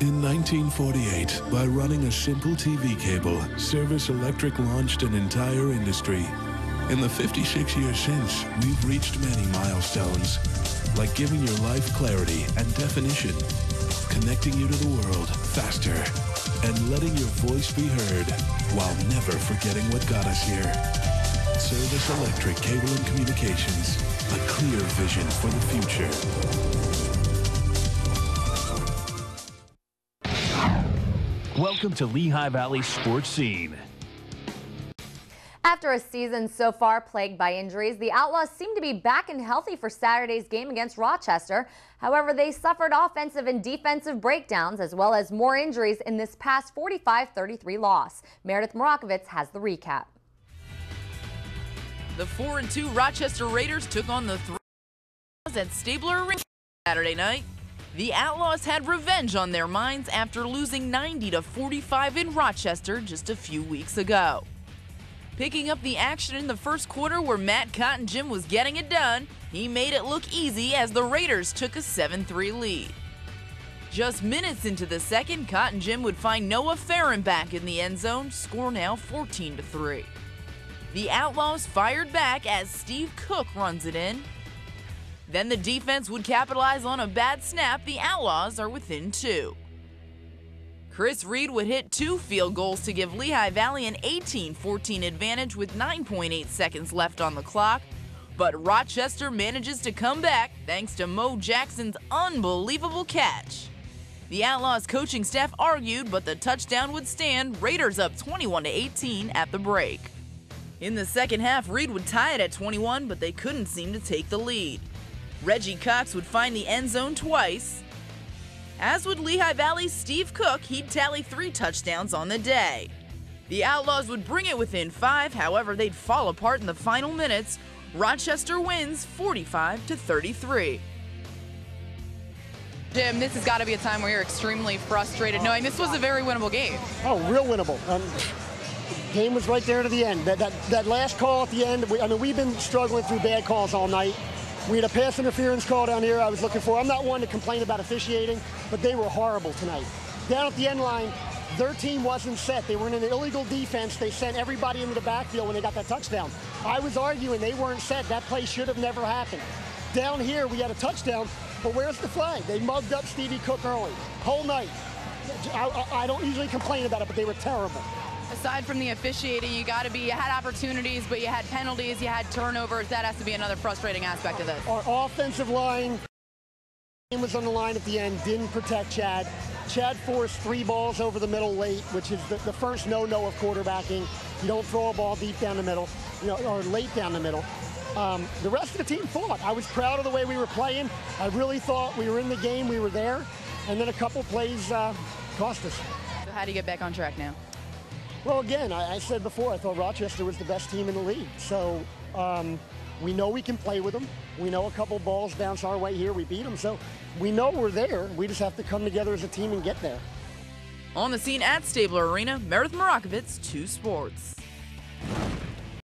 In 1948, by running a simple TV cable, Service Electric launched an entire industry. In the 56 years since, we've reached many milestones, like giving your life clarity and definition, connecting you to the world faster, and letting your voice be heard while never forgetting what got us here. Service Electric Cable and Communications, a clear vision for the future. Welcome to Lehigh Valley Sports Scene. After a season so far plagued by injuries, the Outlawz seem to be back and healthy for Saturday's game against Rochester. However, they suffered offensive and defensive breakdowns as well as more injuries in this past 45-33 loss. Meredith Morakovitz has the recap. The 4 and 2 Rochester Raiders took on the 3 at Stabler Arena Saturday night. The Outlawz had revenge on their minds after losing 90 to 45 in Rochester just a few weeks ago. Picking up the action in the first quarter where Matt Cotton Jim was getting it done, he made it look easy as the Raiders took a 7-3 lead. Just minutes into the second, Cotton Jim would find Noah Farron back in the end zone, score now 14-3. The Outlawz fired back as Steve Cook runs it in. Then the defense would capitalize on a bad snap. The Outlawz are within two. Chris Reed would hit two field goals to give Lehigh Valley an 18-14 advantage with 9.8 seconds left on the clock. But Rochester manages to come back thanks to Mo Jackson's unbelievable catch. The Outlawz coaching staff argued, but the touchdown would stand. Raiders up 21 18 at the break. In the second half, Reed would tie it at 21, but they couldn't seem to take the lead. Reggie Cox would find the end zone twice. As would Lehigh Valley's Steve Cook, he'd tally three touchdowns on the day. The Outlawz would bring it within five, however, they'd fall apart in the final minutes. Rochester wins 45 to 33. Jim, this has got to be a time where you're extremely frustrated, knowing this was a very winnable game. Oh, real winnable. Um, game was right there to the end. That, that, that last call at the end, we, I mean, we've been struggling through bad calls all night. We had a pass interference call down here I was looking for. I'm not one to complain about officiating, but they were horrible tonight. Down at the end line, their team wasn't set. They were in an illegal defense. They sent everybody into the backfield when they got that touchdown. I was arguing they weren't set. That play should have never happened. Down here, we had a touchdown, but where's the flag? They mugged up Stevie Cook early, whole night. I, I, don't usually complain about it, but they were terrible aside from the officiating, you got to be, you had opportunities, but you had penalties, you had turnovers. That has to be another frustrating aspect of this. Our offensive line was on the line at the end, didn't protect Chad. Chad forced three balls over the middle late, which is the, the first no-no of quarterbacking. You don't throw a ball deep down the middle, you know, or late down the middle. Um, the rest of the team fought. I was proud of the way we were playing. I really thought we were in the game, we were there, and then a couple plays uh, cost us. So how do you get back on track now? Well, again, I, I, said before, I thought Rochester was the best team in the league. So um, we know we can play with them. We know a couple balls bounce our way here. We beat them. So we know we're there. We just have to come together as a team and get there. On the scene at Stabler Arena, Meredith Morakovitz, 2 Sports.